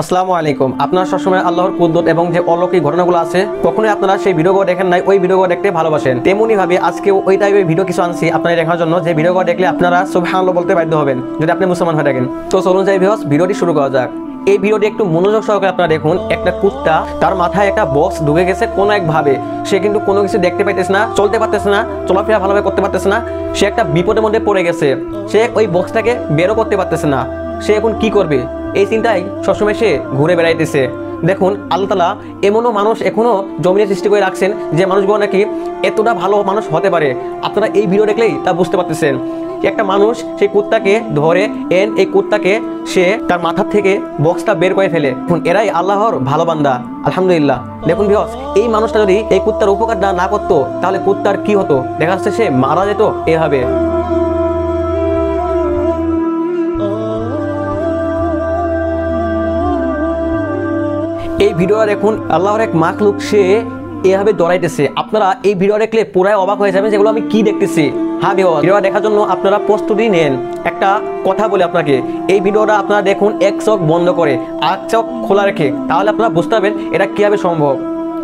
আসসালামু আলাইকুম। আপনারা সবসময় আল্লাহর কুদরত এবং যে অলৌকিক ঘটনাগুলো আছে, কখনোই আপনারা সেই ভিডিওগুলো দেখেন নাই, ওই ভিডিওগুলো দেখতে ভালোবাসেন। তেমনি ভাবে আজকে ওই টাইপের ভিডিও কিছু আনছি আপনারা দেখার জন্য, যে ভিডিওগুলো দেখলে আপনারা সুবহানাল্লাহ বলতে বাধ্য হবেন। যদি আপনি মুসলমান হয়ে থাকেন। তো চলুন যাই ভিউয়ার্স, ভিডিওটি শুরু করা যাক। এই ভিডিওটি একটু মনোযোগ সহকারে আপনারা দেখুন, একটা কুত্তা তার মাথায় একটা বক্স ঢুকে গেছে কোনো এক ভাবে। সে কিন্তু কোনো কিছু দেখতে পাইতেছে না, চলতে পারতেছে না, চলাফেরা ভালোভাবে করতে পারতেছে না। সে একটা বিপদের মধ্যে পড়ে গেছে। সে ওই বক্সটাকে বেরো করতে পারতেছে না। সে এখন কি করবে? এই চিন্তায় সবসময় সে ঘুরে বেড়াইতেছে। দেখুন, আল্লাহ তালা এমনও মানুষ এখনও জমিনে সৃষ্টি করে রাখছেন যে মানুষগুলো নাকি এতটা ভালো মানুষ হতে পারে। আপনারা এই ভিডিও দেখলেই তা বুঝতে পারতেছেন। একটা মানুষ সেই কুত্তাকে ধরে, এন এই কুত্তাকে সে তার মাথার থেকে বক্সটা বের করে ফেলে। এখন এরাই আল্লাহর ভালো বান্দা। আলহামদুলিল্লাহ। দেখুন বিহস এই মানুষটা যদি এই কুত্তার উপকার না করতো, তাহলে কুত্তার কি হতো? দেখা যাচ্ছে সে মারা যেত এভাবে। এই ভিডিওটা দেখুন, আল্লাহর এক মাখলুক, সে এভাবে দৌড়াইতেছে। আপনারা এই ভিডিও দেখলে পুরাই অবাক হয়ে যাবেন যেগুলো আমি কি দেখতেছি। হ্যাঁ ভিডিও দেখার জন্য আপনারা প্রস্তুতি নেন। একটা কথা বলে আপনাকে, এই ভিডিওটা আপনারা দেখুন, এক চোখ বন্ধ করে আর চোখ খোলা রেখে, তাহলে আপনারা বুঝতে পারবেন এটা কীভাবে সম্ভব।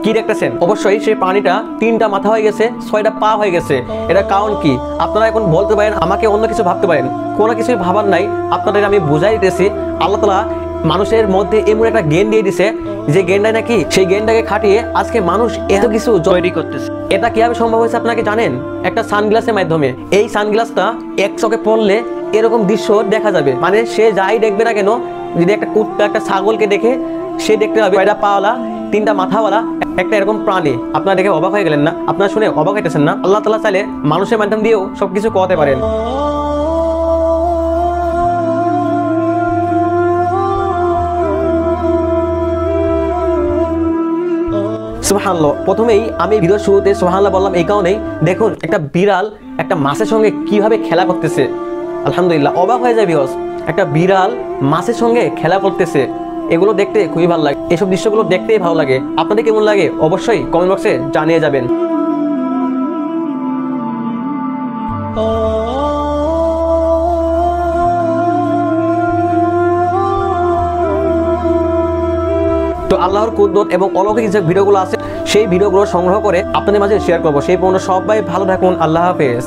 কি দেখতেছেন? অবশ্যই সেই প্রাণীটা তিনটা মাথা হয়ে গেছে, ছয়টা পা হয়ে গেছে। এটা কারণ কি? আপনারা এখন বলতে পারেন, আমাকে অন্য কিছু ভাবতে পারেন। কোনো কিছুই ভাবার নাই, আপনাদের আমি বুঝাই দিতেছি। আল্লাহ তালা মানুষের মধ্যে এমন একটা জ্ঞান দিয়ে দিছে যে জ্ঞানটাই নাকি সেই গেন্ডাকে খাটিয়ে আজকে মানুষ এত কিছু তৈরি করতেছে। এটা কীভাবে সম্ভব হয়েছে আপনাকে জানেন? একটা সানগ্লাসের মাধ্যমে। এই সানগ্লাসটা এক চোখে পড়লে এরকম দৃশ্য দেখা যাবে। মানে সে যাই দেখবে না কেন যদি একটা কুত্তা একটা ছাগলকে দেখে সে দেখতে পাবে এটা পাওয়ালা তিনটা মাথাওয়ালা একটা এরকম প্রাণী। আপনারা দেখে অবাক হয়ে গেলেন না? আপনারা শুনে অবাক হইতেছেন না? আল্লাহ তালা চাইলে মানুষের মাধ্যম দিয়েও সবকিছু করাতে পারেন। সুবহানাল্লাহ। প্রথমেই আমি ভিডিওর শুরুতে সুবহানাল্লাহ বললাম এই কারণেই। দেখুন, একটা বিড়াল একটা মাছের সঙ্গে কীভাবে খেলা করতেছে। আলহামদুলিল্লাহ, অবাক হয়ে যায় বিহস একটা বিড়াল মাছের সঙ্গে খেলা করতেছে। এগুলো দেখতে খুবই ভালো লাগে। এসব দৃশ্যগুলো দেখতেই ভালো লাগে। আপনাদের কেমন লাগে? অবশ্যই কমেন্ট বক্সে জানিয়ে যাবেন। আল্লাহর কুদ্দত এবং অলৌকিক যে ভিডিওগুলো আছে, সেই ভিডিওগুলো সংগ্রহ করে আপনাদের মাঝে শেয়ার করব। সেই পর্যন্ত সবাই ভালো থাকুন, আল্লাহ হাফেজ।